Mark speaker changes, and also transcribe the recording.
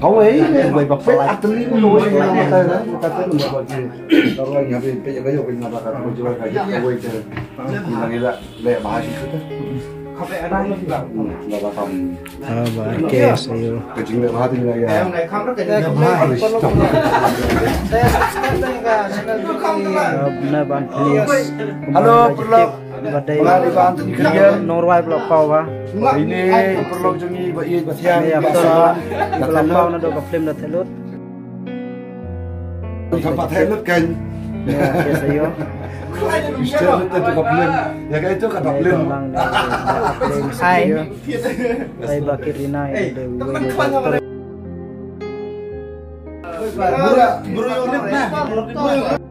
Speaker 1: Cậu ấy, quay bạc phết, ắt tính nó nuôi mà tay đó, ta tính nó bạc gì. Rồi nhập đi, bây giờ bây giờ mình là nó chưa phải cái quay chơi. Mình là nghĩ ừ, là để bà chỉ chút đó.
Speaker 2: Ờ, bà kê sao
Speaker 1: Cái chính là ba tình này à Em
Speaker 3: này không rất là nhiều Ba là chồng
Speaker 2: Hello, hello ni kerja. Norway blok kau ba.
Speaker 3: Ini
Speaker 1: perlu jungi buat iya ya betul ba. Blok kau na
Speaker 2: do ka film na telut.
Speaker 1: tempat helut kan.
Speaker 2: Ya.
Speaker 1: Istilah itu tempat film. Ya kayak itu kan Dai film. lang na upload
Speaker 2: sayo. Dai bakir rina ide gue.
Speaker 1: Bura, buru nah.